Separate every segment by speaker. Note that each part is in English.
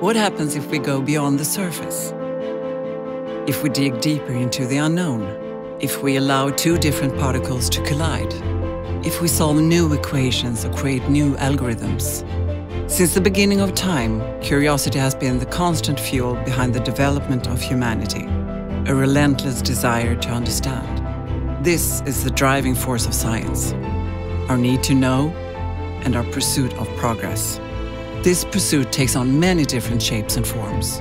Speaker 1: What happens if we go beyond the surface? If we dig deeper into the unknown? If we allow two different particles to collide? If we solve new equations or create new algorithms? Since the beginning of time, curiosity has been the constant fuel behind the development of humanity, a relentless desire to understand. This is the driving force of science, our need to know and our pursuit of progress. This pursuit takes on many different shapes and forms.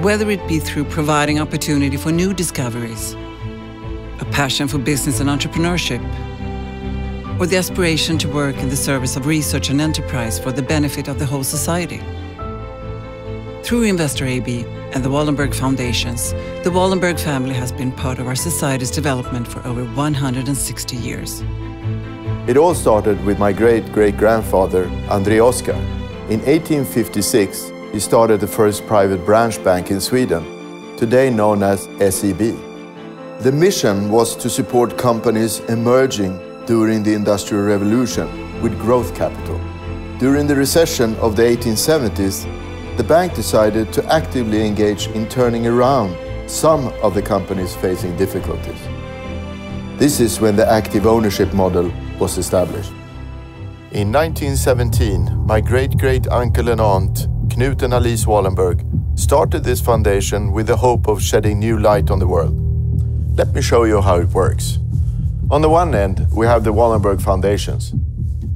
Speaker 1: Whether it be through providing opportunity for new discoveries, a passion for business and entrepreneurship, or the aspiration to work in the service of research and enterprise for the benefit of the whole society. Through Investor AB and the Wallenberg Foundations, the Wallenberg family has been part of our society's development for over 160 years.
Speaker 2: It all started with my great-great-grandfather, André Oscar. In 1856, he started the first private branch bank in Sweden, today known as SEB. The mission was to support companies emerging during the Industrial Revolution with growth capital. During the recession of the 1870s, the bank decided to actively engage in turning around some of the companies facing difficulties. This is when the active ownership model was established. In 1917, my great-great-uncle and aunt, Knut and Alice Wallenberg, started this foundation with the hope of shedding new light on the world. Let me show you how it works. On the one end, we have the Wallenberg Foundations.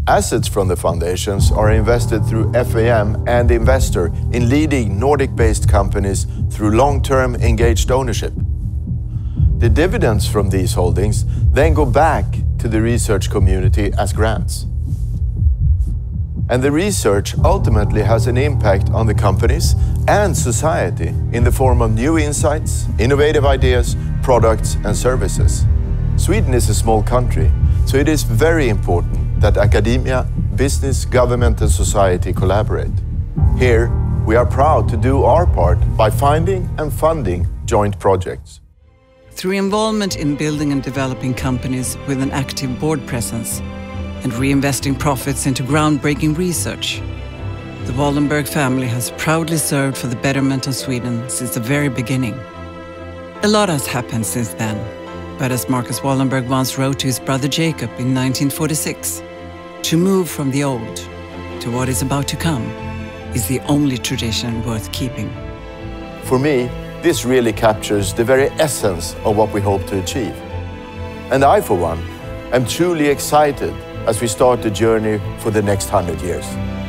Speaker 2: Assets from the foundations are invested through FAM and Investor in leading Nordic-based companies through long-term engaged ownership. The dividends from these holdings then go back to the research community as grants. And the research ultimately has an impact on the companies and society in the form of new insights, innovative ideas, products, and services. Sweden is a small country, so it is very important that academia, business, government, and society collaborate. Here, we are proud to do our part by finding and funding joint projects.
Speaker 1: Through involvement in building and developing companies with an active board presence and reinvesting profits into groundbreaking research, the Wallenberg family has proudly served for the betterment of Sweden since the very beginning. A lot has happened since then, but as Marcus Wallenberg once wrote to his brother Jacob in 1946, "To move from the old to what is about to come is the only tradition worth keeping."
Speaker 2: For me, this really captures the very essence of what we hope to achieve. And I, for one, am truly excited as we start the journey for the next 100 years.